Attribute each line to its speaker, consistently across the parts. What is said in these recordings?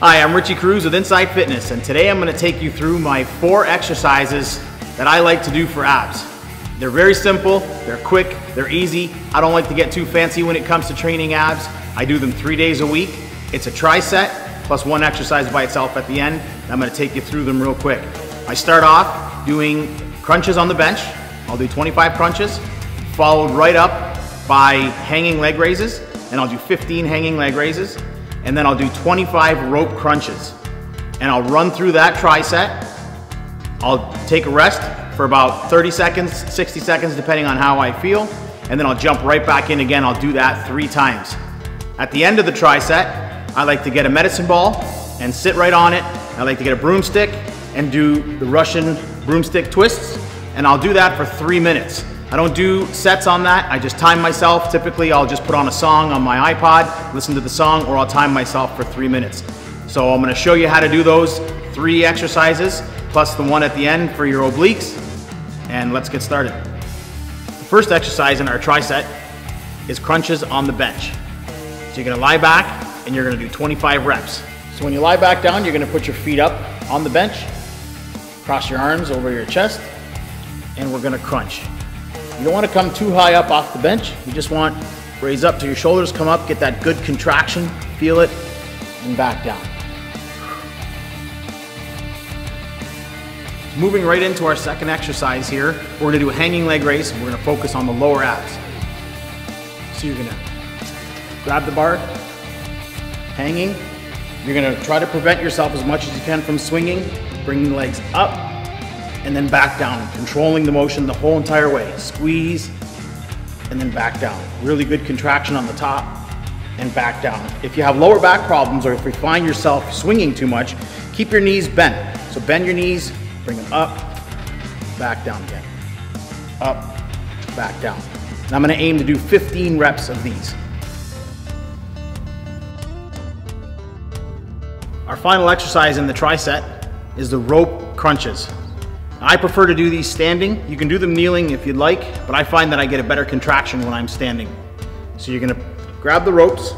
Speaker 1: Hi, I'm Richie Cruz with Inside Fitness, and today I'm going to take you through my four exercises that I like to do for abs. They're very simple, they're quick, they're easy. I don't like to get too fancy when it comes to training abs. I do them three days a week. It's a tri-set plus one exercise by itself at the end. I'm going to take you through them real quick. I start off doing crunches on the bench. I'll do 25 crunches, followed right up by hanging leg raises, and I'll do 15 hanging leg raises and then I'll do 25 rope crunches. And I'll run through that tri-set. I'll take a rest for about 30 seconds, 60 seconds, depending on how I feel. And then I'll jump right back in again. I'll do that three times. At the end of the tri-set, I like to get a medicine ball and sit right on it. I like to get a broomstick and do the Russian broomstick twists. And I'll do that for three minutes. I don't do sets on that. I just time myself. Typically, I'll just put on a song on my iPod, listen to the song, or I'll time myself for three minutes. So I'm gonna show you how to do those three exercises, plus the one at the end for your obliques, and let's get started. The first exercise in our tri-set is crunches on the bench. So you're gonna lie back, and you're gonna do 25 reps. So when you lie back down, you're gonna put your feet up on the bench, cross your arms over your chest, and we're gonna crunch. You don't want to come too high up off the bench. You just want raise up to your shoulders, come up, get that good contraction, feel it, and back down. Moving right into our second exercise here, we're gonna do a hanging leg raise. We're gonna focus on the lower abs. So you're gonna grab the bar, hanging. You're gonna try to prevent yourself as much as you can from swinging, bringing the legs up, and then back down, controlling the motion the whole entire way. Squeeze and then back down. Really good contraction on the top and back down. If you have lower back problems or if you find yourself swinging too much, keep your knees bent. So bend your knees, bring them up, back down again. Up, back down. And I'm gonna aim to do 15 reps of these. Our final exercise in the tri-set is the rope crunches. I prefer to do these standing. You can do them kneeling if you'd like, but I find that I get a better contraction when I'm standing. So you're gonna grab the ropes,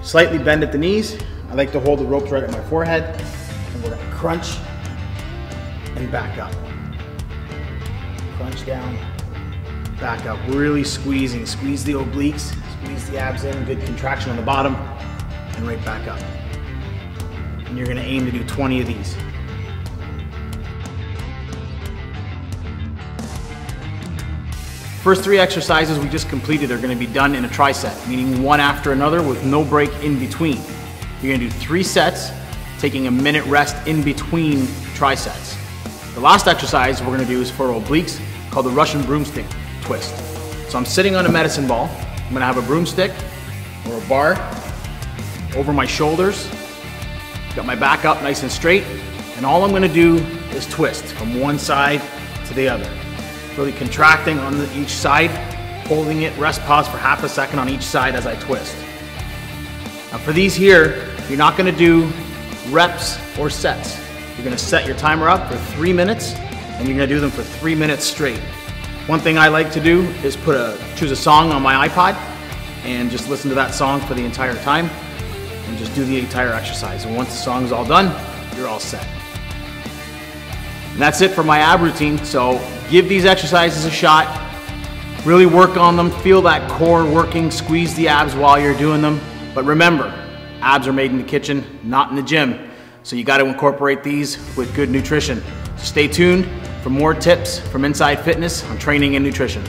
Speaker 1: slightly bend at the knees. I like to hold the ropes right at my forehead, and we're gonna crunch and back up. Crunch down, back up, really squeezing. Squeeze the obliques, squeeze the abs in, good contraction on the bottom, and right back up. And you're gonna aim to do 20 of these. First three exercises we just completed are gonna be done in a tri-set, meaning one after another with no break in between. You're gonna do three sets, taking a minute rest in between tri-sets. The last exercise we're gonna do is for obliques, called the Russian broomstick twist. So I'm sitting on a medicine ball. I'm gonna have a broomstick or a bar over my shoulders. Got my back up nice and straight. And all I'm gonna do is twist from one side to the other really contracting on the, each side, holding it, rest pause for half a second on each side as I twist. Now for these here, you're not gonna do reps or sets. You're gonna set your timer up for three minutes and you're gonna do them for three minutes straight. One thing I like to do is put a, choose a song on my iPod and just listen to that song for the entire time and just do the entire exercise. And once the song's all done, you're all set. And that's it for my ab routine. So give these exercises a shot. Really work on them. Feel that core working. Squeeze the abs while you're doing them. But remember, abs are made in the kitchen, not in the gym. So you got to incorporate these with good nutrition. Stay tuned for more tips from Inside Fitness on training and nutrition.